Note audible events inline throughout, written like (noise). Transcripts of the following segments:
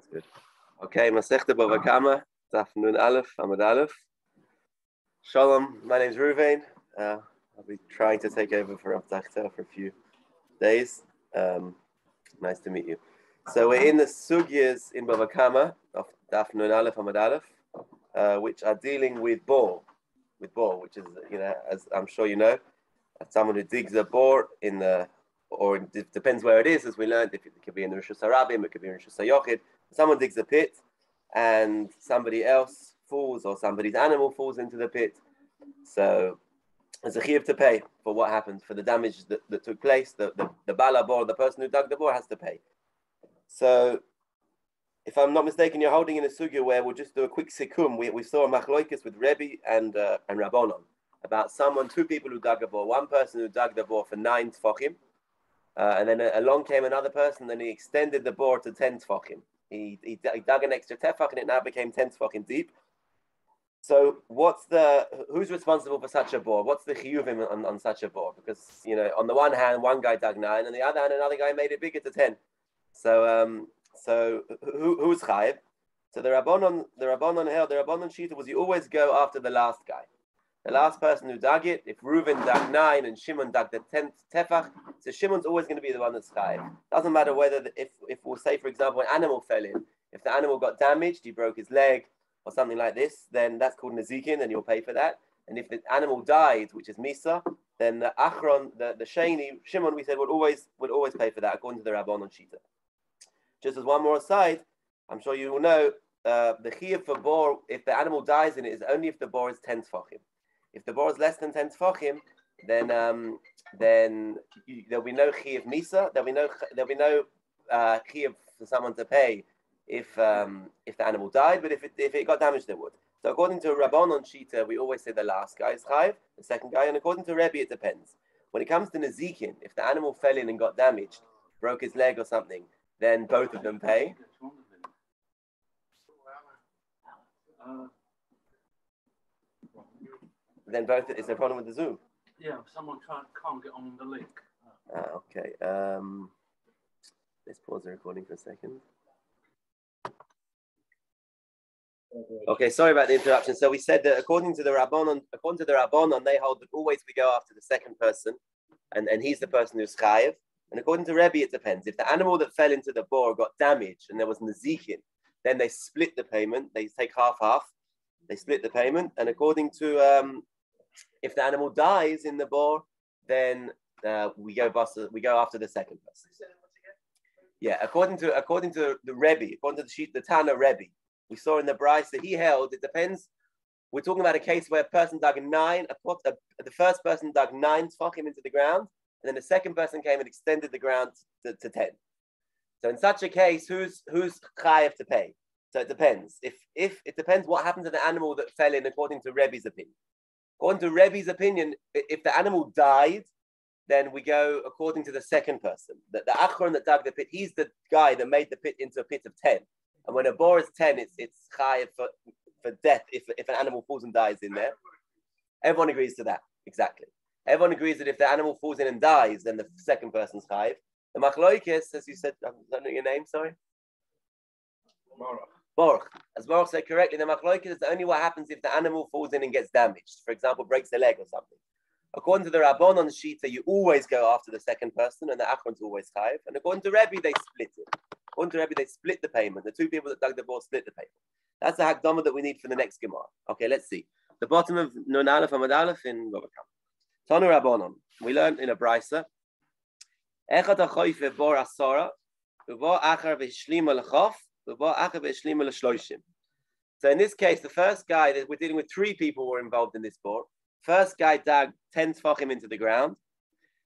That's good. Okay, Masechta Bava Kama, Daf Nun Aleph, Amad Aleph. Shalom, my name is Ruvain. Uh, I'll be trying to take over for Abdachta for a few days. Um, nice to meet you. So we're in the sugyas in Bava Kama of Daf Nun Aleph, Amad Aleph, uh, which are dealing with bore, with bore, which is, you know, as I'm sure you know, someone who digs a bore in the or it depends where it is, as we learned, if it could be in the Rosh Hashanah, it could be in Rosh Hashanah someone digs a pit and somebody else falls or somebody's animal falls into the pit. So there's a chiyuv to pay for what happened, for the damage that, that took place. The, the, the balabor, the person who dug the bore, has to pay. So if I'm not mistaken, you're holding in a sugya where we'll just do a quick sikum. We, we saw a machloikis with Rebbe and, uh, and Rabbonon about someone, two people who dug a bore. One person who dug the bore for nine tfachim, uh, and then along came another person, then he extended the bore to 10 tfachim. He, he, he dug an extra tefach and it now became 10 tefachim deep. So what's the, who's responsible for such a bore? What's the chiyuvim on, on such a bore? Because, you know, on the one hand, one guy dug nine, and the other hand, another guy made it bigger to 10. So, um, so who, who's chayiv? So the Rabbanon, the Rabbanon held, the Rabbanon Shita was you always go after the last guy. The last person who dug it, if Reuven dug nine and Shimon dug the tenth tefach, so Shimon's always going to be the one that's chayiv. Doesn't matter whether, the, if, if we'll say, for example, an animal fell in, if the animal got damaged, he broke his leg or something like this, then that's called nazikin and you'll pay for that. And if the animal died, which is misa, then the achron, the, the sheni, Shimon, we said, would always would always pay for that according to the Rabbanon Shita. Just as one more aside, I'm sure you will know, uh, the chiyuv for bor, if the animal dies in it, is only if the bor is 10 tfachim. If the bor is less than 10 tefachim, then um, then there'll be no chi of misa. There'll be no there'll be no uh, for someone to pay if um, if the animal died. But if it if it got damaged, they would. So according to Rabbanon Shita, we always say the last guy is chayv, the second guy, and according to Rebbe, it depends. When it comes to Nazikin, if the animal fell in and got damaged, broke his leg or something, then both of them pay. Then both is there a problem with the Zoom? Yeah, someone can't, can't get on the link. Ah, okay. Um, let's pause the recording for a second. Okay, sorry about the interruption. So we said that according to the Rabbanon, according to the Rabbanon, they hold that always we go after the second person, and, and he's the person who's chayiv. And according to Rebbe, it depends. If the animal that fell into the bore got damaged and there was nazikin, then they split the payment. They take half half. They split the payment. And according to um, if the animal dies in the bore, then uh, we go bust, we go after the second person. Yeah, according to according to the Rebbe, according to the sheet, the Tana Rebbe, we saw in the Bryce that he held. It depends. We're talking about a case where a person dug nine. A, a, the first person dug nine tefachim into the ground, and then the second person came and extended the ground to, to ten. So in such a case, who's who's chayav to pay? So it depends. If if it depends what happened to the animal that fell in, according to Rebbe's opinion. According to Rebbe's opinion, if the animal died, then we go according to the second person. The, the Achron that dug the pit, he's the guy that made the pit into a pit of 10. And when a bore is 10, it's, it's high for, for death if, if an animal falls and dies in there. Everyone agrees to that, exactly. Everyone agrees that if the animal falls in and dies, then the second person's chayiv. The machloikis, as you said, I don't know your name, sorry. Baruch. As Baruch said correctly, the machloikis is only what happens if the animal falls in and gets damaged. For example, breaks a leg or something. According to the Rabbon on the Shita, you always go after the second person, and the Achron's always chayiv. And according to Rebbe, they split it. According to Rebbe, they split the payment. The two people that dug the ball split the payment. That's the Hakdama that we need for the next Gemara. Okay, let's see. The bottom of Nun Aleph Amad Aleph in Rabakam. Tanu Rabbonon. We learned in a brisa. Echad achoyfe bor asara, uvo achar v'shlim al so in this case, the first guy that we're dealing with three people were involved in this bore. First guy dug 10 tefachim into the ground.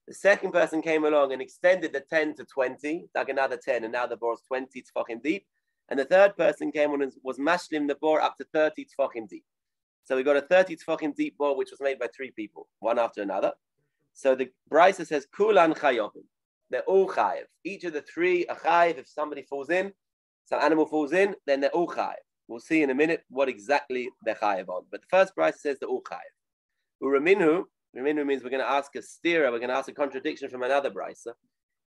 The second person came along and extended the 10 to 20, dug another 10, and now the bore is 20 tefachim deep. And the third person came on and was mashlim the bore up to 30 tefachim deep. So we got a 30 tefachim deep bore, which was made by three people, one after another. So the Brisa says, Kulan chayovim. They're all chayiv. Each of the three are chayiv if somebody falls in some animal falls in, then they're all chayiv. We'll see in a minute what exactly they're chayiv on. But the first price says they're all chayiv. Uraminu, Uraminu means we're going to ask a stira, we're going to ask a contradiction from another brisa.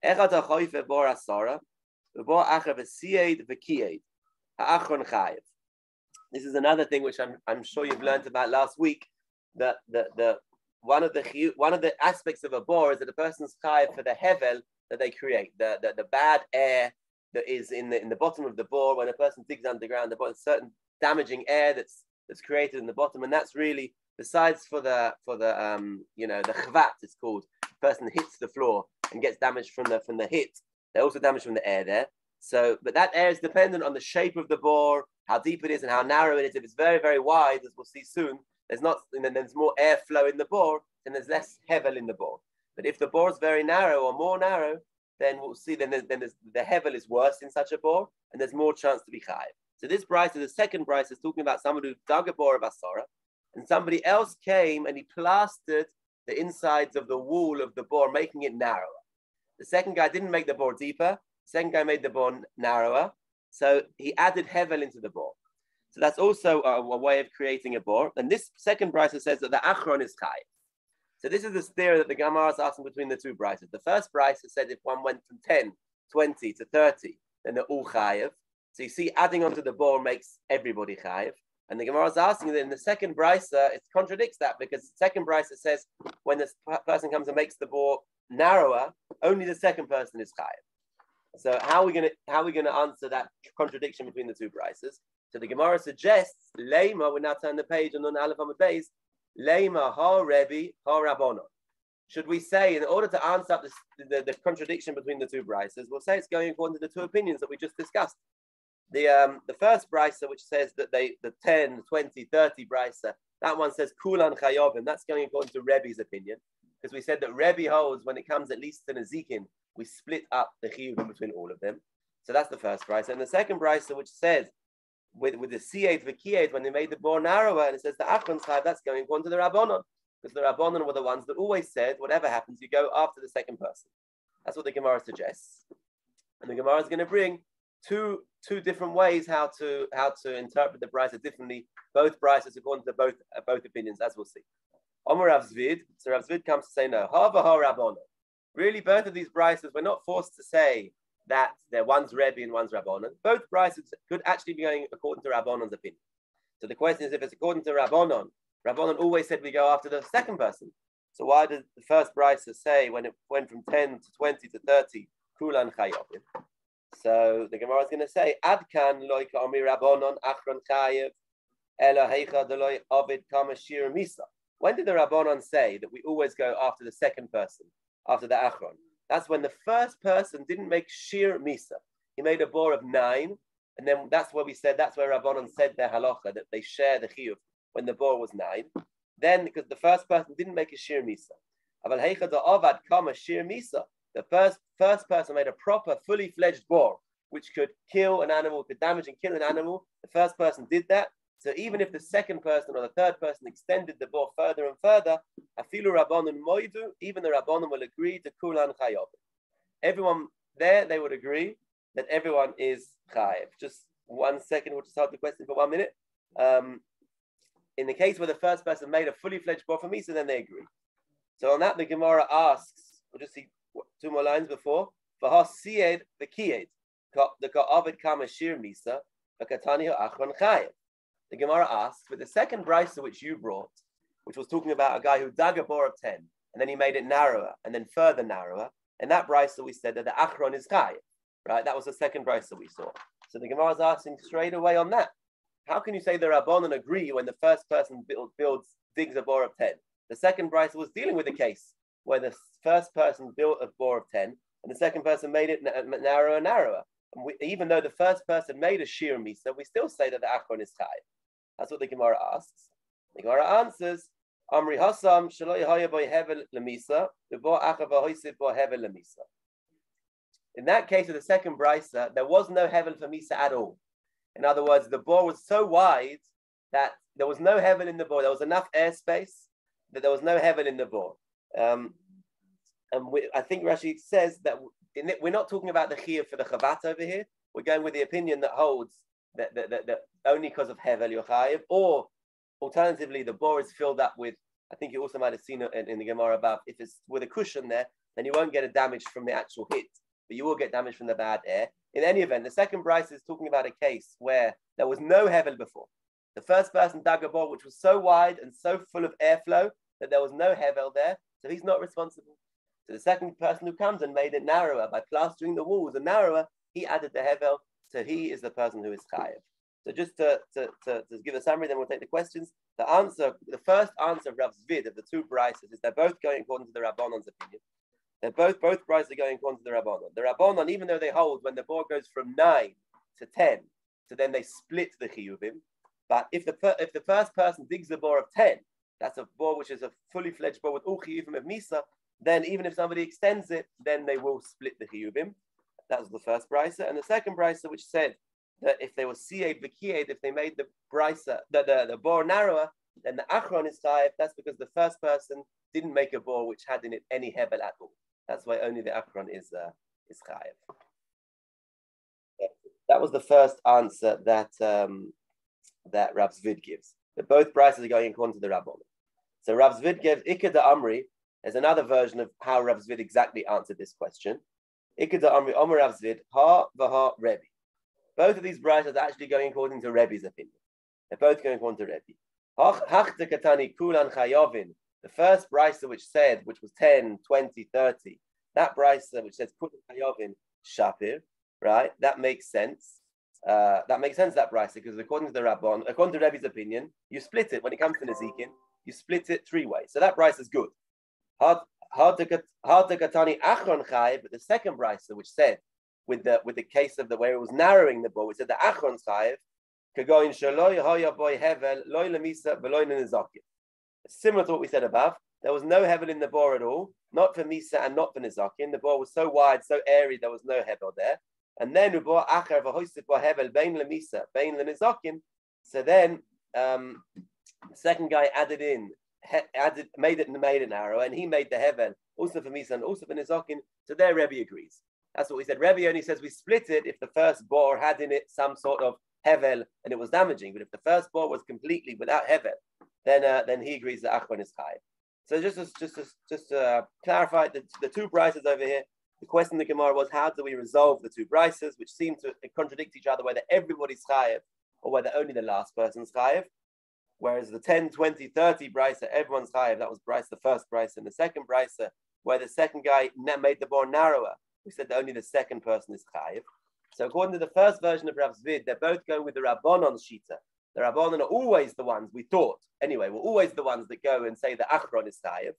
Echad ha'choife bor asara, v'bor achav v'siyed v'kiyed. ha'achron chayiv. This is another thing which I'm, I'm sure you've learned about last week. That the, the one of the one of the aspects of a bore is that the person's chayiv for the hevel that they create, the, the, the bad air that is in the in the bottom of the bore when a person digs underground, the bottom, certain damaging air that's that's created in the bottom, and that's really besides for the for the um you know the chvat it's called the person hits the floor and gets damaged from the from the hit they're also damaged from the air there. So but that air is dependent on the shape of the bore how deep it is and how narrow it is. If it's very very wide as we'll see soon there's not and then there's more airflow in the bore then there's less hevel in the bore. But if the bore is very narrow or more narrow then we'll see then, there's, then there's, the hevel is worse in such a bore and there's more chance to be high so this price is the second price is talking about someone who dug a bore of asara and somebody else came and he plastered the insides of the wall of the bore, making it narrower. The second guy didn't make the bore deeper. The second guy made the bore narrower. So he added hevel into the bore. So that's also a, a, way of creating a bore. And this second brisa says that the achron is chai. So this is the theory that the Gemara is asking between the two brises. The first brisa said if one went from 10, 20 to 30, then they're all chayiv. So you see, adding onto the bore makes everybody chayiv. And the Gemara is asking that in the second brisa, uh, it contradicts that because the second brisa says when this person comes and makes the bore narrower, only the second person is chayiv. So how are we going to how are we going to answer that contradiction between the two brises? So the Gemara suggests lema. We now turn the page on Aleph Amud Beis. Lema ha Rebbe ha Rabbonon. Should we say, in order to answer this, the, the contradiction between the two brises, we'll say it's going according to the two opinions that we just discussed the um, the first brisa, which says that they the 10, 20, 30 brisa, that one says kulan chayovim. That's going according to Rebbe's opinion, because we said that Rebbe holds when it comes at least to Nazikin, we split up the chiyuvim between all of them. So that's the first brisa. And the second brisa, which says with, with the siyed, the kiyed, when they made the bore narrower, and it says the Achron Chayv, that's going according to the Rabbanon. Because the Rabbanon were the ones that always said, whatever happens, you go after the second person. That's what the Gemara suggests. And the Gemara is going to bring two two different ways how to how to interpret the brisa differently. Both brises according to both uh, both opinions, as we'll see. Rav Zvid, so Rav Zvid comes to say no. Hava ha Rabbono. Really, both of these brises, we're not forced to say that they're one's Rebbe and one's Rabbonon. Both brises could actually be going according to Rabbonon's opinion. So the question is, if it's according to Rabbonon, Rabbonon always said we go after the second person. So why did the first brisa say when it went from 10 to 20 to 30, Kulan Chayovim? So the Gemara is going to say, Adkan loy ka'ami rabbonon achron chayev ela heicha deloy ovid kama shir misa. When did the rabbonon say that we always go after the second person, after the achron? That's when the first person didn't make shir misa. He made a bore of nine, and then that's where we said that's where rabbonon said their halacha that they share the chiyuv when the bore was nine. Then because the first person didn't make a shir misa. Ovad kama shir misa. The first first person made a proper, fully fledged bore, which could kill an animal, could damage and kill an animal. The first person did that. So even if the second person or the third person extended the bore further and further, afilu rabbanon moidu, even the rabbanon will agree to kulan chayav. Everyone there, they would agree that everyone is chayav. Just one second, we'll just hold the question for one minute. Um, in the case where the first person made a fully fledged bore for me, so then they agree. So on that, the Gemara asks, we'll just see two more lines before. V'hasied v'kiyed. The ka'avid kama shir misa v'katani ha'achron chayev. The Gemara asks, with the second brisa which you brought, which was talking about a guy who dug a bore of 10, and then he made it narrower, and then further narrower, and that brisa we said that the achron is chayev, right? That was the second brisa we saw. So the Gemara is asking straight away on that. How can you say the Rabbanon agree when the first person build, builds, digs a bore of 10? The second brisa was dealing with the case where the first person built a bore of 10 and the second person made it narrower and narrower. We, even though the first person made a shir misa, we still say that the achron is chai. That's what the Gemara asks. The Gemara answers, Amri Hasam shaloi haya boy hevel lemisa, bo achava bo hevel lemisa. In that case of the second brisa, there was no hevel for misa at all. In other words, the bore was so wide that there was no hevel in the bore. There was enough airspace that there was no hevel in the bore. Um, and we, I think Rashi says that we're not talking about the chiyuv for the chavat over here. We're going with the opinion that holds that, that, that, that only because of hevel yochayev, or alternatively, the bore is filled up with. I think you also might have seen it in, in the Gemara above. If it's with a cushion there, then you won't get a damage from the actual hit, but you will get damage from the bad air. in any event, the second Bryce is talking about a case where there was no hevel before. The first person dug a bore which was so wide and so full of airflow that there was no hevel there, so he's not responsible. So the second person who comes and made it narrower by plastering the walls and narrower, he added the hevel, so he is the person who is chayiv. So just to, to, to, to, give a summary, then we'll take the questions. The answer, the first answer of Rav Zvid of the two brises is they're both going according to the Rabbanon's opinion. They're both both brises are going according to the Rabbanon. The Rabbanon, even though they hold when the bore goes from nine to ten, so then they split the chiyuvim. But if the if the first person digs the bore of ten, that's a bore which is a fully fledged bore with all chiyuvim of misa. Then even if somebody extends it, then they will split the chiyuvim. That was the first brisa, and the second brisa, which said that if they were siyed v'kiyed, if they made the brisa, the, the, the bore narrower, then the achron is chayiv. That's because the first person didn't make a bore which had in it any hebel at all. That's why only the achron is uh, is chayiv. That was the first answer that um, that Rav Zvid gives. That both brises are going according to the Rabbon. So Rav Zvid gives Ikad Amri. There's another version of how Rav Zvid exactly answered this question. Amri Rav Zvid Ha. Both of these brises are actually going according to Rebbe's opinion. They're both going according to Rebbe. The first brisa which said, which was 10, 20, 30, that brisa which says kulan chayovin shapir, right? That makes sense. Uh, that makes sense, that brisa, because according to the Rabbon, according to Rebbe's opinion, you split it when it comes to Nezikin, you split it three ways. So that brisa is good. The second brisa which said with the with the case of the where it was narrowing the bow. It said the achron chayiv kagoin shaloy hoya boy hevel loy lemisa veloy nezakim. Similar to what we said above, there was no hevel in the bore at all, not for misa and not for nezakim. The bore was so wide, so airy, there was no hevel there. And then ubo acher v'hoisik bo hevel bein lemisa bein lenezakim. So then um, the second guy added in added, made it made an arrow, and he made the heaven also for Misa and also for Nizakin. So there, Rebbe agrees. That's what we said. Rebbe only says we split it if the first bore had in it some sort of hevel and it was damaging. But if the first bore was completely without hevel, then uh, then he agrees that achron is high. So just to, just to, just to uh, clarify the, the two brises over here. The question the Gemara was how do we resolve the two brises, which seem to contradict each other, whether everybody's chayiv or whether only the last person's chayiv. Whereas the 10, 20, 30 brisa, everyone's chayiv. That was bryce, the first bryce, and the second brisa, where the second guy made the bore narrower we said that only the second person is chayiv. So according to the first version of Rav Zvid, they're both going with the Rabbanon Shita. The Rabbanon are always the ones, we thought, anyway, we're always the ones that go and say the Achron is chayiv.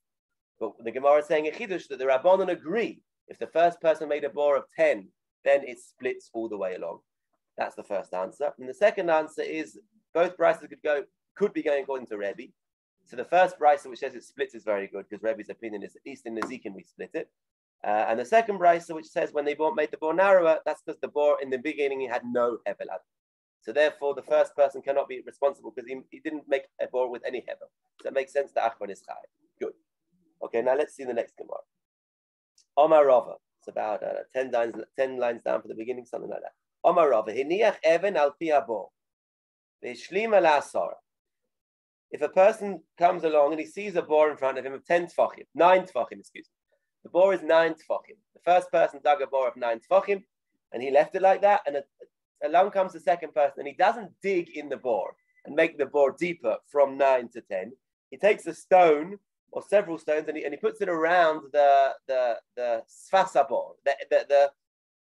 But the Gemara is saying a Chiddush that the Rabbanon agree. If the first person made a bore of 10, then it splits all the way along. That's the first answer. And the second answer is both brises could go could be going according to Rebbe. So the first price which says it splits is very good because Rebbe's opinion is at least in Nezikin we split it. Uh, and the second brisa, which says when they made the bore narrower, that's because the bore in the beginning he had no hevel. So therefore, the first person cannot be responsible because he, he didn't make a bore with any hevel. So it makes sense that Achron is chai. Good. Okay, now let's see the next Gemara. Omar Rava. It's about uh, 10, lines, 10 lines down from the beginning, something like that. Omar Rava. Hiniach even al pi If a person comes along and he sees a bore in front of him of 10 tfachim, 9 tfachim, excuse me, the bore is nine tefachim. The first person dug a bore of nine tefachim, and he left it like that. And along comes the second person, and he doesn't dig in the bore and make the bore deeper from nine to ten. He takes a stone or several stones, and he, and he puts it around the the the sfasa bore, the the the,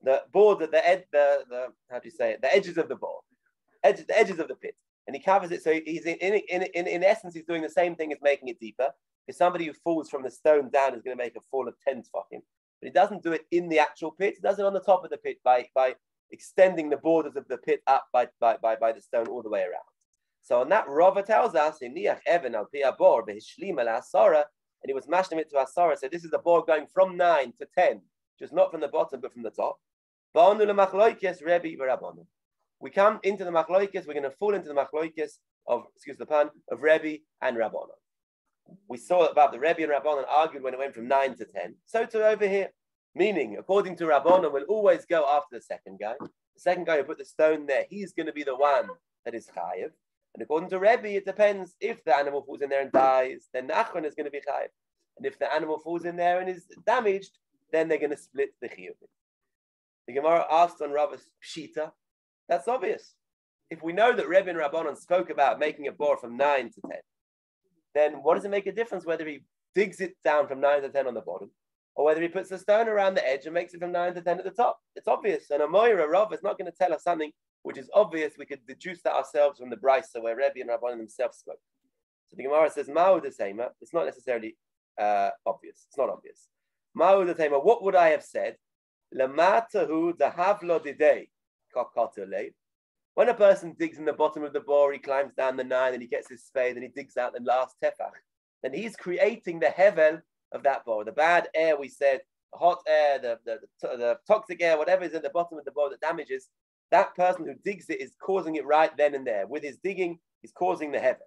the board the the the how do you say it? The edges of the bore, edge, the edges of the pit, and he covers it. So he's in in, in, in, essence, he's doing the same thing as making it deeper. Because somebody who falls from the stone down is going to make a fall of 10 tefachim. But he doesn't do it in the actual pit. He does it on the top of the pit by, by extending the borders of the pit up by, by, by, by the stone all the way around. So on that, Rava tells us, in Niach Evan al Bor, Asara, and he was mashing it to Asara. So this is the bore going from 9 to 10, just not from the bottom, but from the top. We come into the machloikis, we're going to fall into the machloikis of, excuse the pun, of Rebbe and Rabbanon we saw about the Rebbe and Rabbanon argued when it went from nine to ten. So to over here, meaning according to Rabbanon, will always go after the second guy. The second guy who put the stone there, he's going to be the one that is chayiv. And according to Rebbe, it depends if the animal falls in there and dies, then the achron is going to be chayiv. And if the animal falls in there and is damaged, then they're going to split the chiyuv. The Gemara asked on Rava's Pshita. That's obvious. If we know that Rebbe and Rabbanon spoke about making a bore from 9 to 10, then what does it make a difference whether he digs it down from 9 to 10 on the bottom or whether he puts a stone around the edge and makes it from 9 to 10 at the top? It's obvious. And a Moira Rav is not going to tell us something which is obvious. We could deduce that ourselves from the Brisa where Rebbe and Rabbanon themselves spoke. So the Gemara says, Ma'u the same. It's not necessarily uh, obvious. It's not obvious. Ma'u the same. What would I have said? Lamatahu dahavlo didei when a person digs in the bottom of the bore, he climbs down the nine and he gets his spade and he digs out the last tefach, then he's creating the heaven of that bore. The bad air, we said, the hot air, the, the, the, the toxic air, whatever is in the bottom of the bore that damages, that person who digs it is causing it right then and there. With his digging, he's causing the hevel.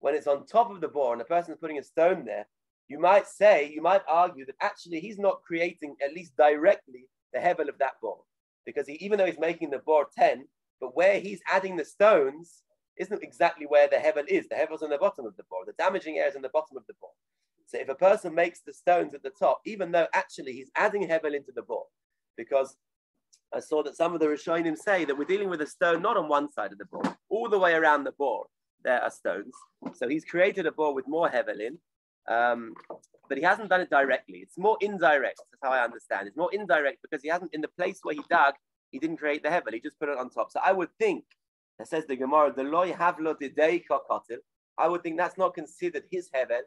When it's on top of the bore and the person is putting a stone there, you might say, you might argue that actually he's not creating, at least directly, the hevel of that bore. Because he, even though he's making the bore 10, but where he's adding the stones isn't exactly where the hevel is. The hevel's on the bottom of the bore. The damaging air is in the bottom of the bore. So if a person makes the stones at the top, even though actually he's adding hevel into the bore, because I saw that some of the Rishonim say that we're dealing with a stone not on one side of the bore, all the way around the bore there are stones. So he's created a bore with more hevel in, um, but he hasn't done it directly. It's more indirect. That's how I understand. It's more indirect because he hasn't, in the place where he dug, he didn't create the heaven. He just put it on top. So I would think, that says the Gemara, the loy havlo didei kokotil. I would think that's not considered his heaven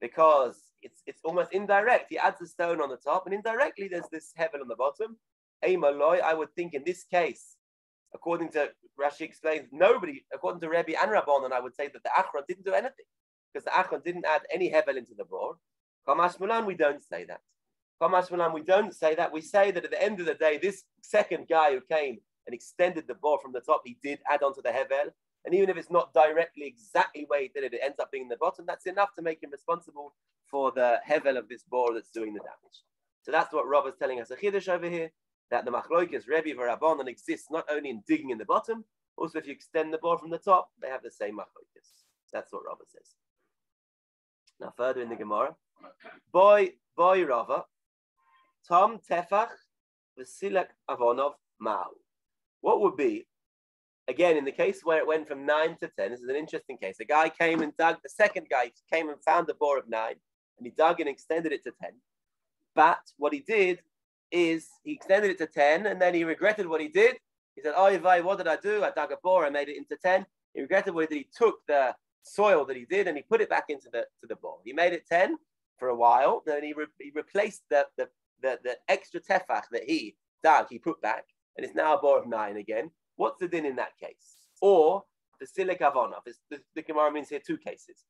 because it's it's almost indirect. He adds a stone on the top, and indirectly there's this heaven on the bottom. loy. I would think in this case, according to Rashi explains, nobody, according to Rebbe and Rabbanon, I would say that the Achron didn't do anything because the Achron didn't add any Hevel into the bore. Kamash Mulan, we don't say that. Kamash Mulan, we don't say that. We say that at the end of the day, this second guy who came and extended the bore from the top, he did add onto the Hevel. And even if it's not directly exactly where he did it, it ends up being in the bottom. That's enough to make him responsible for the Hevel of this bore that's doing the damage. So that's what Rob is telling us a Chiddush over here, that the Machloikis, Rebbe, Varabonon exists not only in digging in the bottom, also if you extend the bore from the top, they have the same Machloikis. That's what Robert says. Now further in the Gemara, boy boy Rava, Tom Tefach Vasilak Avonov Mao. What would be again in the case where it went from nine to ten? This is an interesting case. A guy came and dug. The second guy came and found the bore of nine, and he dug and extended it to ten. But what he did is he extended it to ten, and then he regretted what he did. He said, "Oh, what did I do? I dug a bore. I made it into ten. He regretted what he did. He took the soil that he did and he put it back into the to the bowl. He made it 10 for a while, then he, re, he replaced the, the, the, the, extra tefach that he dug, he put back, and it's now a bore of nine again. What's the din in that case? Or the silik avona. The, the Gemara means here two cases.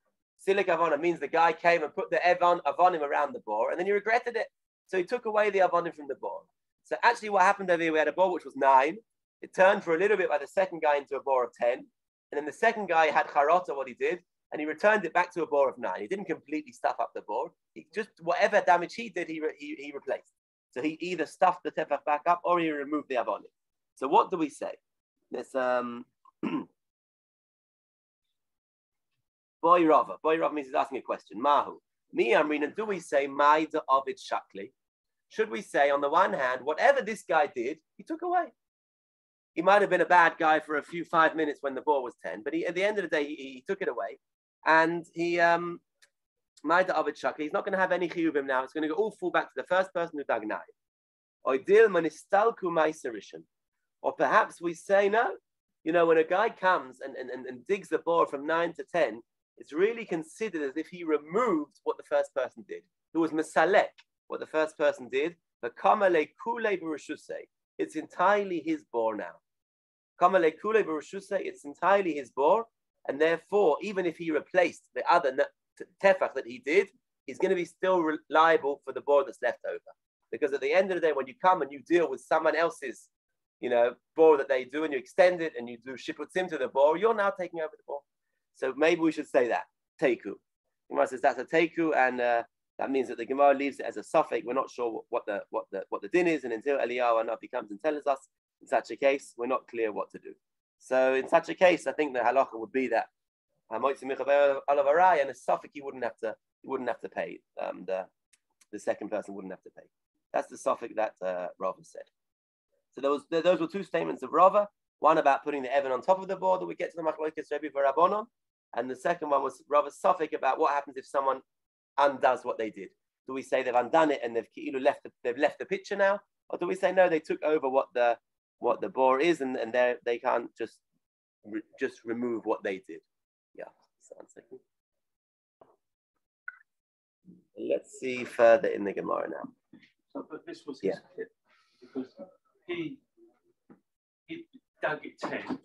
Silik avona means the guy came and put the avon, avonim around the bore, and then he regretted it. So he took away the avonim from the bore. So actually what happened over here, we had a bore which was nine. It turned for a little bit by the second guy into a bore of 10. And then the second guy had charota, what he did, and he returned it back to a bore of nine. He didn't completely stuff up the bore. He just, whatever damage he did, he, re, he, he, replaced. So he either stuffed the tefach back up or he removed the avonim. So what do we say? This, um, (clears throat) Boy Rava. Boy Rava means he's asking a question. Mahu. Me, Amrina, do we say Maida Ovid Shakli? Should we say, on the one hand, whatever this guy did, he took away? He might have been a bad guy for a few five minutes when the ball was 10, but he, at the end of the day, he, he took it away. And he, um, Maida Ovid Shaka, he's not going to have any chiyuvim now. It's going to go all fall back to the first person who dug nine. Or perhaps we say, no, you know, when a guy comes and, and, and digs the ball from nine to 10, it's really considered as if he removed what the first person did. It was Masalek, what the first person did. It's entirely his ball now. It's entirely his bore, and therefore, even if he replaced the other tefach that he did, he's going to be still liable for the bore that's left over. Because at the end of the day, when you come and you deal with someone else's, you know, bore that they do, and you extend it and you do shiputzim to the bore, you're now taking over the bore. So maybe we should say that teku. Gemara says that's a teku, and uh, that means that the Gemara leaves it as a suffix. We're not sure what the what the what the din is, and until Eliyahu Anavi comes and tells us in such a case, we're not clear what to do. So in such a case, I think the halacha would be that and a suffix you wouldn't have to you wouldn't have to pay um, the the second person wouldn't have to pay. That's the suffix that uh, Rava said. So there was, those were two statements of Rava. One about putting the Evan on top of the board that we get to the Machlokes Rebbe Rabbonon, and the second one was Rava's suffix about what happens if someone undoes what they did. Do we say they've undone it and they've left the, they've left the picture now, or do we say no, they took over what the what the bore is and, and they they can't just re, just remove what they did? Yeah, one second. Let's see further in the Gemara now. So, but this was his yeah. because he he dug it ten.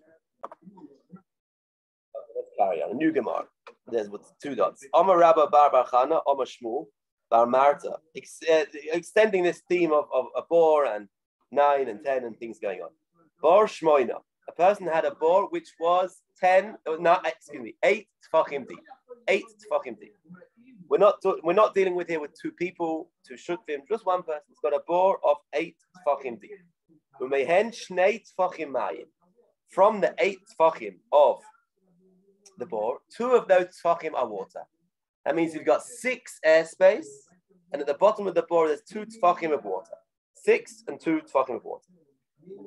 Let's carry on. A new Gemara. There's what's two dots. Omar Rabba Bar Barchana, Omar Shmuel, Bar Marta. Ex- uh, extending this theme of, of a bor and nine and ten and things going on. Bor Shmoina. A person had a bor which was ten, uh, not excuse me, eight tefachim deep. Eight tefachim deep. We're not we're not dealing with here with two people, two shutfim, just one person. It's got a bore of eight tefachim deep. From the eight tefachim of the bore, two of those tefachim are water. That means you've got six airspace, and at the bottom of the bore there's two tefachim of water. Six and two tefachim of water.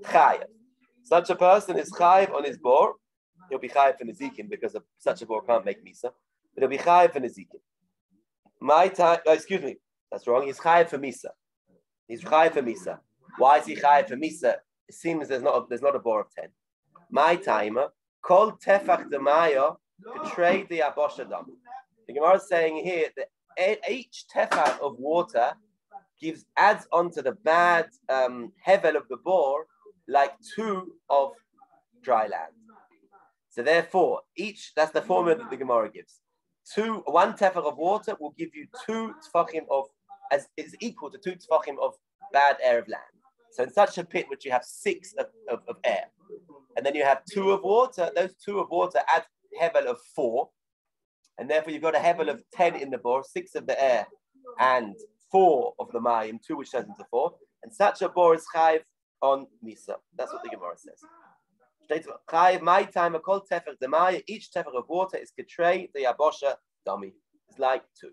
Chayav. Such a person is chayiv on his bore. He'll be chayiv for Nezikin because of, such a bore can't make misa, but he'll be chayiv for Nezikin. My time, oh, excuse me, that's wrong. He's chayiv for misa. He's chayiv for misa. Why is he chayiv for misa? It seems there's not a, there's not a bore of ten. My timer, Kol tefach demaya trade the aboshadam. The Gemara is saying here that each tefach of water gives adds onto the bad um, hevel of the bore like two of dry land. So therefore, each that's the formula that the Gemara gives. Two one tefach of water will give you two tefachim of as is equal to two tefachim of bad air of land. So in such a pit which you have six of, of, of air, and then you have two of water. Those two of water add hevel of four, and therefore you've got a hevel of ten in the bore, six of the air, and four of the mayim, two which turns into four. And such a bore is chayv on misa. That's what the Gemara says. Chayv my time a called tefer demaya. Each tefer of water is getrei the yabosha dummy. It's like two.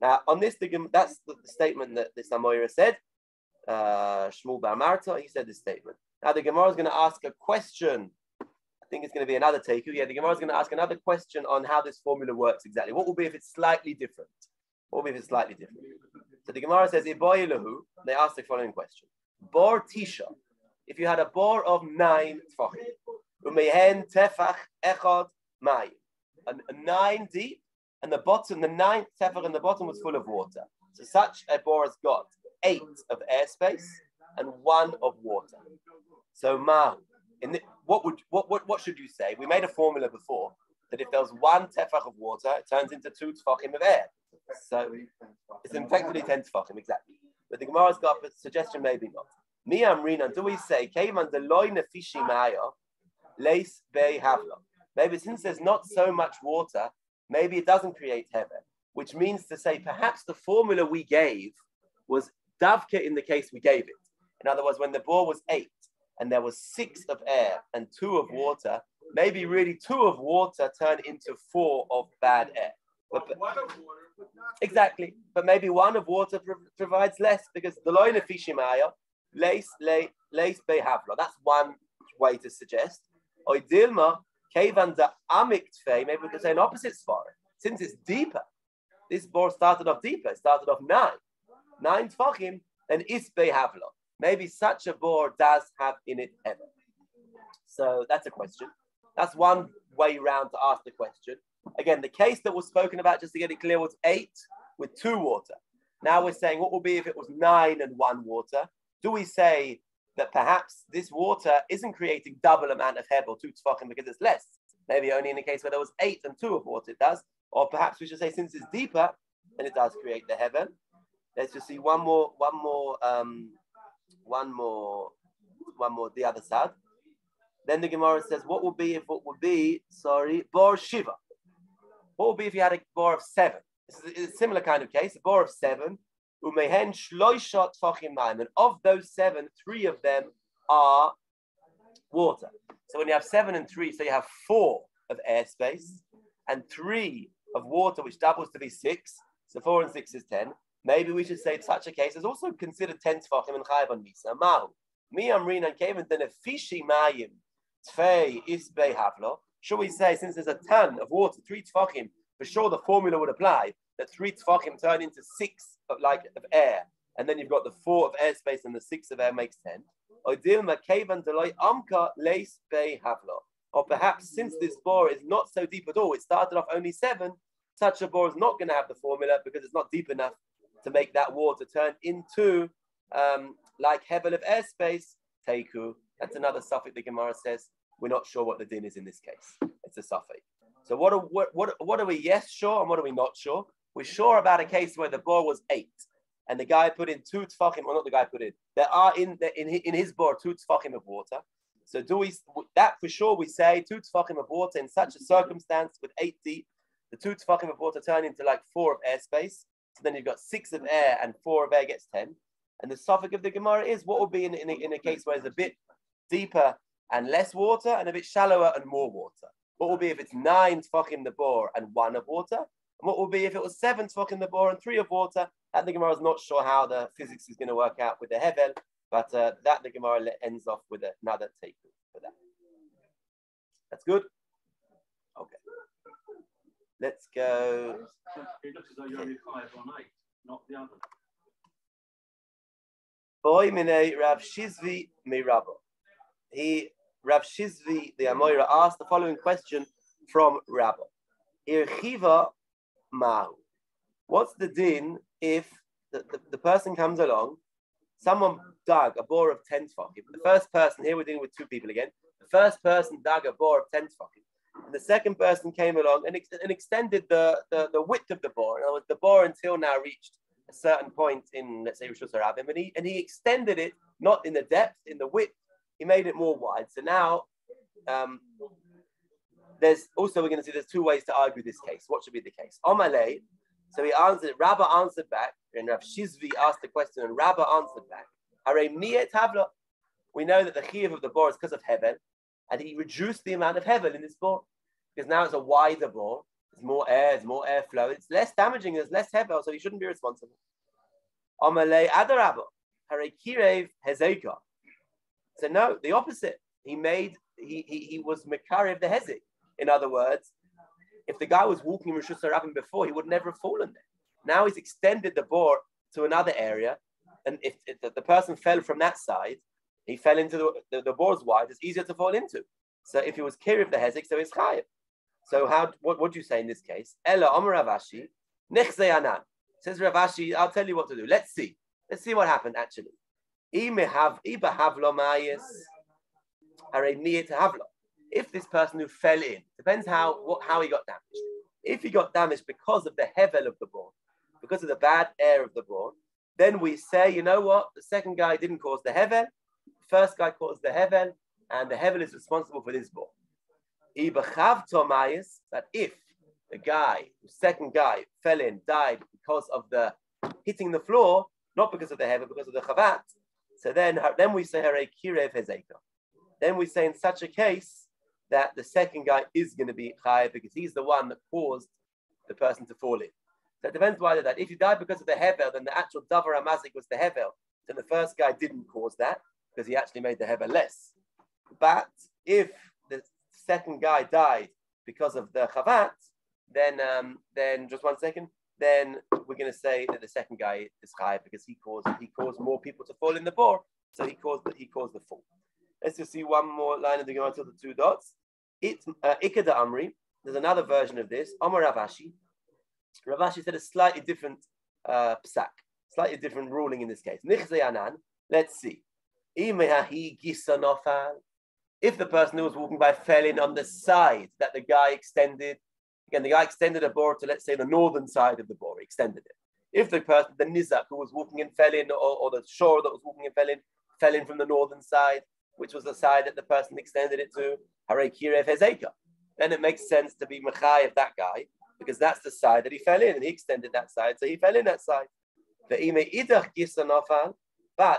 Now on this, the, that's the, the statement that the Samoyra said. Uh, Shmuel Bar Marta, he said this statement. Now the Gemara is going to ask a question. I think it's going to be another take. Yeah, the Gemara is going to ask another question on how this formula works exactly. What will be if it's slightly different? What will be if it's slightly different? So the Gemara says, They ask the following question. Bor Tisha. If you had a bor of nine tefachim, umehen tefach echad mayim, nine deep, and the bottom, the ninth tefach in the bottom was full of water. So such a bor has got eight of airspace and one of water. So ma, in the, what would what, what what should you say? We made a formula before that if there's one tefach of water, it turns into two tefachim of air. So it's effectively ten tefachim exactly. But the Gemara's got a suggestion, maybe not. Mi amrina, do we say keiman deloy nefishi maya leis bei havla? Maybe since there's not so much water, maybe it doesn't create heaven, which means to say perhaps the formula we gave was davka in the case we gave it. In other words, when the bore was eight and there was six of air and two of water, maybe really two of water turn into four of bad air. But, but, exactly. But maybe one of water provides less because the loin of fishimaya, lace, lace, behavla. That's one way to suggest. Oidilma, kevan da maybe we could say an opposite svara. Since it's deeper, this bore started off deeper, it started off nine. Nine tfachim, then is behavla. Maybe such a bore does have in it heaven. So that's a question. That's one way round to ask the question. Again, the case that was spoken about, just to get it clear, was eight with two water. Now we're saying what will be if it was nine and one water? Do we say that perhaps this water isn't creating double amount of head or two tefachim because it's less? Maybe only in the case where there was eight and two of water it does. Or perhaps we should say since it's deeper, then it does create the heaven. Let's just see one more, one more um, one more, one more, the other side. Then the Gemara says, what would be if what would be, sorry, bor shiva? What would be if you had a bor of seven? This is a similar kind of case, a bor of seven. And of those seven, three of them are water. So when you have seven and three, so you have four of airspace and three of water, which doubles to be six. So four and six is ten. Maybe we should say such a case is also considered 10 tefachim and chayav on misa. Mahu. Mi amrin and kaven then a fishy mayim tfei isbei havlo. Should we say since there's a ton of water, three tefachim, for sure the formula would apply that three tefachim turn into six of like of air, and then you've got the four of airspace and the six of air makes ten. Or perhaps since this bore is not so deep at all, it started off only seven, such a bore is not going to have the formula because it's not deep enough to make that water turn into um, like hevel of airspace, teku. That's another suffix the Gemara says. We're not sure what the din is in this case. It's a suffix. So what are, what, what, what are we yes sure and what are we not sure? We're sure about a case where the bore was eight and the guy put in two tefachim, or not the guy put in, there are in, the, in, in his bore two tefachim of water. So do we, that for sure we say two tefachim of water in such a circumstance with eight deep, the two tefachim of water turn into like four of airspace. So then you've got six of air and four of air gets 10. And the suffix of the Gemara is what would be in, in, a, in a case where it's a bit deeper and less water and a bit shallower and more water. What will be if it's nine tefachim the bore and one of water? And what will be if it was seven tefachim the bore and three of water? That the Gemara is not sure how the physics is going to work out with the hevel, but uh, that the Gemara ends off with another take for that. That's good. Okay. Let's go. It looks as though you're only five on eight, not the other. Boy mine Rav Shizvi Mirabo. He Rav Shizvi the Amoira asked the following question from Rabbo. Irchiva Mahu. What's the din if the, the, the, person comes along, someone dug a bore of 10 tefachim. The first person, here we're dealing with two people again. The first person dug a bore of 10 tefachim. And the second person came along and, ex- and extended the, the, the width of the bore. In other words, the bore until now reached a certain point in, let's say, Rosh Hashanah, and he, and he extended it not in the depth, in the width. He made it more wide. So now, um, there's also, we're going to see there's two ways to argue this case. What should be the case? Omalei, so he answered, Rabba answered back, and Rav Shizvi asked the question, and Rabba answered back. We know that the chiv of the bore is because of heaven, and he reduced the amount of heaven in this bore because now it's a wider bore. There's more air, there's more airflow. It's less damaging. There's less heaven, so he shouldn't be responsible. Amalei adarabba, kirev hezeka. So no, the opposite. He made he he, he was mekarev the hezik. In other words, if the guy was walking in Rosh Hashanah before, he would never have fallen there. Now he's extended the board to another area, and if, if the, the, person fell from that side, he fell into the, the, the bore's wide, it's easier to fall into. So if he was of the hezek, so it's chayiv. So how what what do you say in this case? Ella Amar Rav Ashi, Nechze Says Rav Ashi, I'll tell you what to do. Let's see. Let's see what happened actually. If this person who fell in, depends how what, how he got damaged. If he got damaged because of the hevel of the bore, because of the bad air of the bore, then we say, you know what, the second guy didn't cause the hevel, first guy caused the hevel, and the hevel is responsible for this bore. That if the guy, the second guy, fell in, died because of the hitting the floor, not because of the hevel, because of the chavat, so then, then we say hare kirev hezeka. Then we say in such a case that the second guy is going to be high because he's the one that caused the person to fall in. So it depends why that. If you died because of the hevel, then the actual davar amazik was the hevel. Then the first guy didn't cause that because he actually made the hevel less. But if the second guy died because of the chavat, then um, then just one second, then we're going to say that the second guy is high because he caused he caused more people to fall in the bore, so he caused the, he caused the fall. Let's just see one more line of the Gemara until the two dots. It's uh, Ikeda Amri. There's another version of this. Amar Rav Ashi. Ravashi said a slightly different uh, psak, slightly different ruling in this case. Anan. Let's see. If the person who was walking by fell in on the side that the guy extended, again, the guy extended a board to, let's say, the northern side of the board, extended it. If the person, the nizak who was walking in fell in, or, or the shore that was walking in fell in, fell in from the northern side, which was the side that the person extended it to, Hare Kirev Hezeka. Then it makes sense to be Machai of that guy because that's the side that he fell in and he extended that side, so he fell in that side. But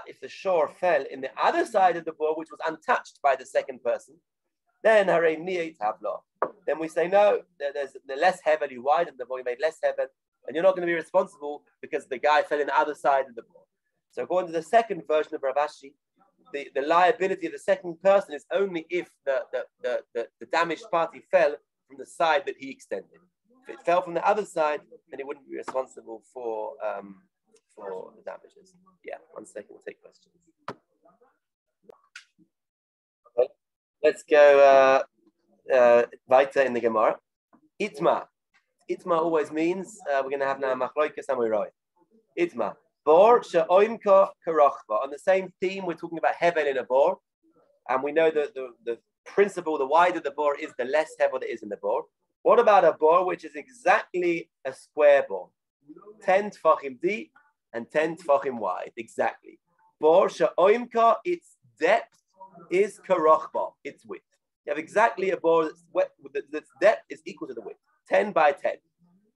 if the shore fell in the other side of the board, which was untouched by the second person, then Then we say no, there's the less heavily wide and the boy made less heaven. and you're not going to be responsible because the guy fell in the other side of the bore. So according to the second version of Rav Ashi, the, the liability of the second person is only if the, the, the, the, the damaged party fell from the side that he extended. If it fell from the other side, then it wouldn't be responsible for um, for the damages. Yeah, one second, we'll take questions. Okay. Let's go uh, uh, weiter in the Gemara. Itma. Itma always means uh, we're going to have now machloikas and we're Itma. Bor. On the same theme, we're talking about hevel in a bor. And we know that the, the principle, the wider the bore is, the less hevel there is in the bore. What about a bore which is exactly a square bore? 10 tfachim deep and 10 tfachim wide, exactly. Bor she'oimka, its depth is karachba, its width. You have exactly a bore that's, wet, that's depth is equal to the width, 10 by 10.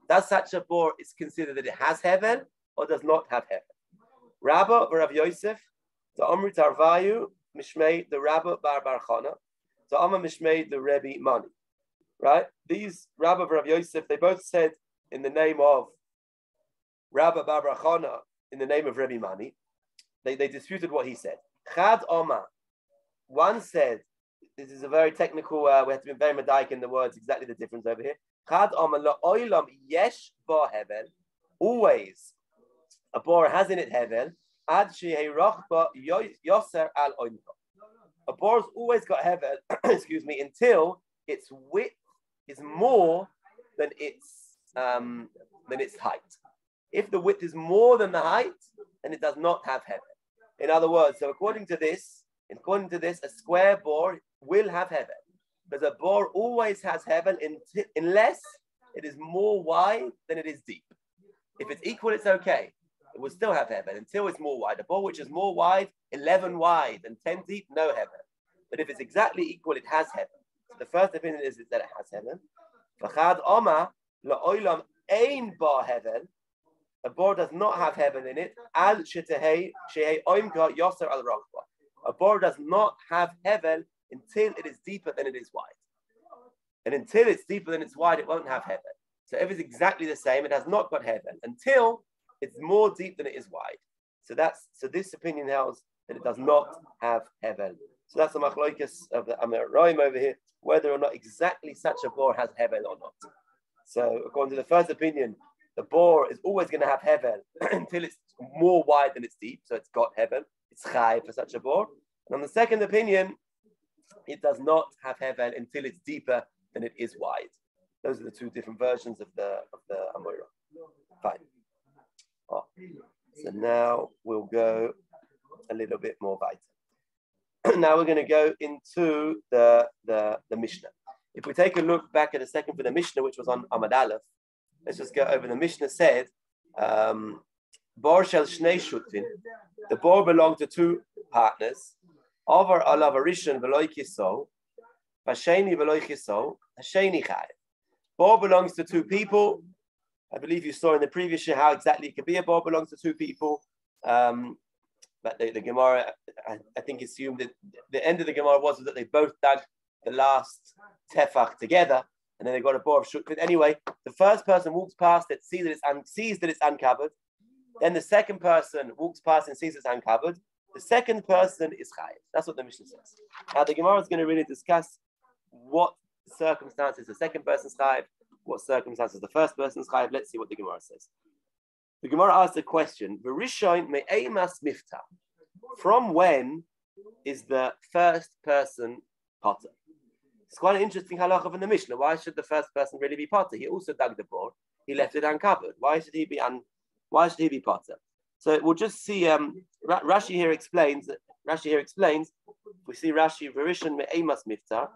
Does such a bore is considered that it has hevel or does not have hevel? Rabba Rav Yosef, the Omri Tarvayu, Mishmei, the Rabba Bar Bar Chana, the Amma Mishmei, the Rebbe Mani. Right? These Rabba Rav Yosef, they both said in the name of Rabba Bar Bar Chana, in the name of Rebbe Mani. They, they disputed what he said. Chad Oma. One said, this is a very technical, uh, we have to be very medaic in the words, exactly the difference over here. Chad yesh ba hevel. Always a bor has in it hevel. Ad yoser al. A bor's always got hevel, (clears throat) excuse me, until its width is more than its um, than its height. If the width is more than the height, then it does not have hevel. In other words, so according to this, according to this, a square bore will have hevel. Because a bore always has hevel unless it is more wide than it is deep. If it's equal, it's okay. It will still have hevel until it's more wide. A bore which is more wide, 11 wide and 10 deep, no hevel. But if it's exactly equal, it has hevel. So the first opinion is, is that it has hevel. hevel a bor does not have hevel in it. Al al A bor does not have hevel until it is deeper than it is wide. And until it's deeper than it's wide, it won't have hevel. So if it's exactly the same, it has not got hevel until it's more deep than it is wide. So that's so this opinion holds that it does not have hevel. So that's the machloikas of the Amoraim over here, whether or not exactly such a bor has hevel or not. So according to the first opinion, the bore is always going to have hevel (clears throat) until it's more wide than it's deep. So it's got hevel. It's chai for such a bore. And on the second opinion, it does not have hevel until it's deeper than it is wide. Those are the two different versions of the of the Amora. Fine. Oh. So now we'll go a little bit more weiter. (clears throat) now we're going to go into the, the, the Mishnah. If we take a look back at a second for the Mishnah, which was on Amud Aleph, Let's just go over. The Mishnah said, um, Bor shel shnei shutfin. The bor belonged to two partners. Over alav arishan v'loy kiso, v'sheni v'loy kiso, chay. Bor belongs to two people. I believe you saw in the previous year how exactly it could be a bor belongs to two people. Um, but the, the Gemara, I, I, think, assumed that the end of the Gemara was that they both dug the last tefach together and then they got a bore of shukrit. Anyway, the first person walks past it, sees that it's un- sees that it's uncovered. Then the second person walks past and sees it's uncovered. The second person is chayiv. That's what the Mishnah says. Now the Gemara is going to really discuss what circumstances the second person's chayiv, what circumstances the first person's chayiv. Let's see what the Gemara says. The Gemara asks a question: V'rishayin me'emas mifta. From when is the first person potter? It's quite an interesting halacha from the Mishnah. Why should the first person really be potter? He also dug the bore. He left it uncovered. Why should he be un, Why should he be potter? So we'll just see. Um, Rashi here explains. Rashi here explains. We see Rashi Verishan me'emas miftar.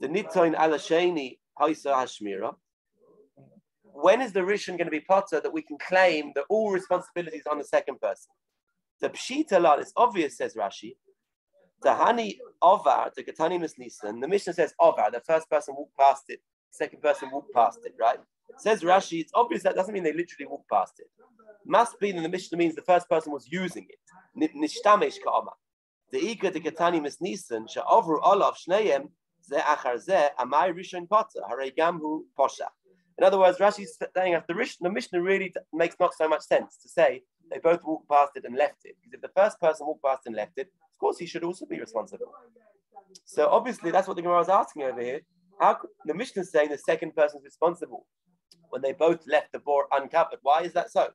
The nitoin alasheni haisa hashmira. When is the rishon going to be potter that we can claim that all responsibilities on the second person? The pshita lot is obvious, says Rashi, Tahani Ovar, the Katani Nissan, the Mishnah says Ovar, the first person walked past it, second person walked past it, right? Says Rashi, it's obvious that doesn't mean they literally walked past it. Must be that the Mishnah means the first person was using it. Nishtamesh ka'ama. The Ika the Katani Nissan, Sha'ovru Olav Shneim, Ze Achar Ze, Amai Rishon Potter, Harei Gamhu Posha. In other words, Rashi's saying that the, the Mishnah really makes not so much sense to say they both walked past it and left it. Because if the first person walked past and left it, of course he should also be responsible. So obviously that's what the Gemara is asking over here. How the Mishnah is saying the second person is responsible when they both left the bore uncovered. Why is that so?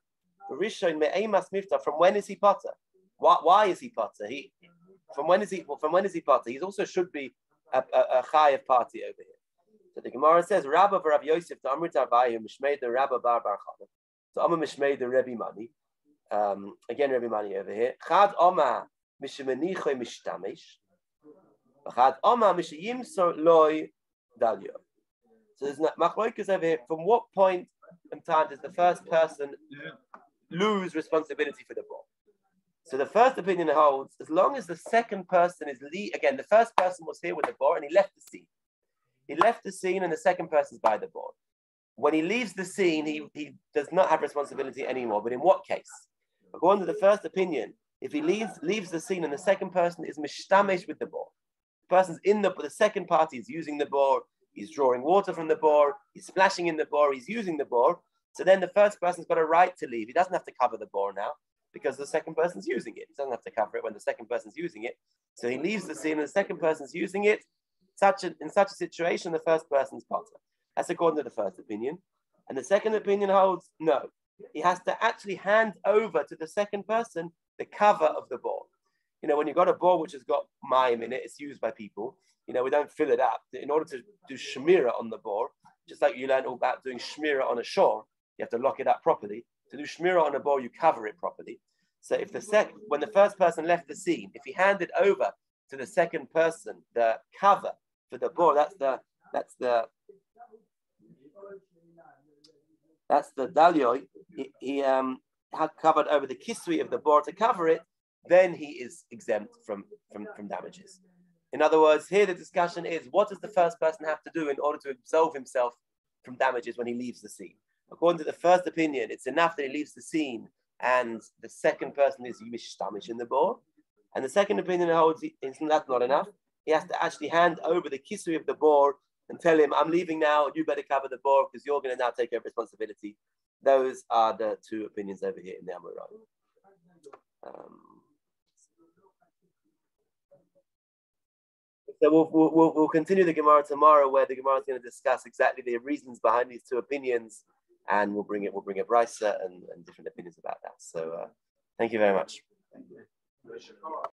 From when is he potter? Why, why is he potter? He from when is he well, from when is he potter? He also should be a, a, a party over here. So the Gemara says, Rabba Rav Yosef, the Amrit Avayu, Mishmei the Rabba Bar Bar. So Amma Mishmei the Rebbe Mani. Um, again, Rebbe Mani over here. Chad Oma Mishmenichoy Mishtamish. Chad Oma Mishayimsor Loy Dalyo. So there's not machloikas over here. From what point in time does the first person lose responsibility for the ball? So the first opinion holds as long as the second person is le- again, the first person was here with the ball and he left the scene. He left the scene and the second person's by the ball. When he leaves the scene, he, he does not have responsibility anymore. But in what case? According to the first opinion, if he leaves leaves the scene and the second person is mishtamish with the ball, the person's in the the second party is using the ball, he's drawing water from the ball, he's splashing in the ball, he's using the ball. So then the first person's got a right to leave. He doesn't have to cover the ball now because the second person's using it. He doesn't have to cover it when the second person's using it. So he leaves the scene and the second person's using it. Such a, in such a situation, the first person's potter. That's according to the first opinion. And the second opinion holds no. He has to actually hand over to the second person the cover of the ball. You know, when you've got a ball which has got mime in it, it's used by people. You know, we don't fill it up. In order to do shmira on the ball, just like you learned all about doing shmira on a shore, you have to lock it up properly. To do shmira on a ball, you cover it properly. So if the sec, when the first person left the scene, if he handed over to the second person the cover for the ball, that's the that's the that's the dalio. He, he um had covered over the kisui of the board to cover it, then he is exempt from, from, from damages. In other words, here the discussion is what does the first person have to do in order to absolve himself from damages when he leaves the scene? According to the first opinion, it's enough that he leaves the scene and the second person is mishtamish in the board. And the second opinion holds isn't that not enough? He has to actually hand over the kisui of the board and tell him, I'm leaving now, you better cover the board because you're going to now take over responsibility. Those are the two opinions over here in the Amorai. Um, so we'll, we'll, we'll continue the Gemara tomorrow, where the Gemara is going to discuss exactly the reasons behind these two opinions and we'll bring it. We'll bring a brisa and, and different opinions about that. So, uh, thank you very much.